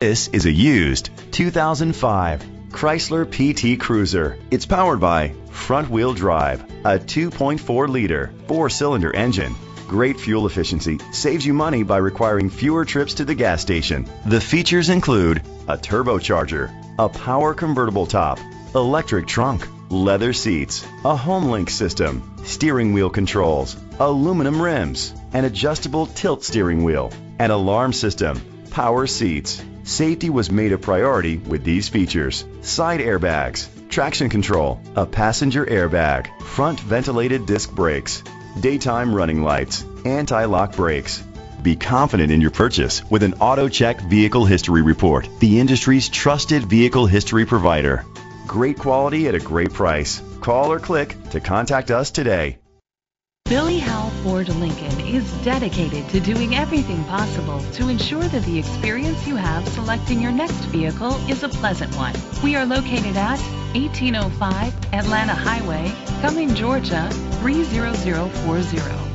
This is a used 2005 Chrysler PT Cruiser. It's powered by front wheel drive, a 2.4 liter four cylinder engine. Great fuel efficiency saves you money by requiring fewer trips to the gas station. The features include a turbocharger, a power convertible top, electric trunk, leather seats, a HomeLink system, steering wheel controls, aluminum rims, an adjustable tilt steering wheel, an alarm system, power seats. Safety was made a priority with these features. Side airbags, traction control, a passenger airbag, front ventilated disc brakes, daytime running lights, anti-lock brakes. Be confident in your purchase with an AutoCheck Vehicle History Report, the industry's trusted vehicle history provider. Great quality at a great price. Call or click to contact us today. Billy Howell Ford Lincoln is dedicated to doing everything possible to ensure that the experience you have selecting your next vehicle is a pleasant one. We are located at 1805 Atlanta Highway, Cumming, Georgia 30040.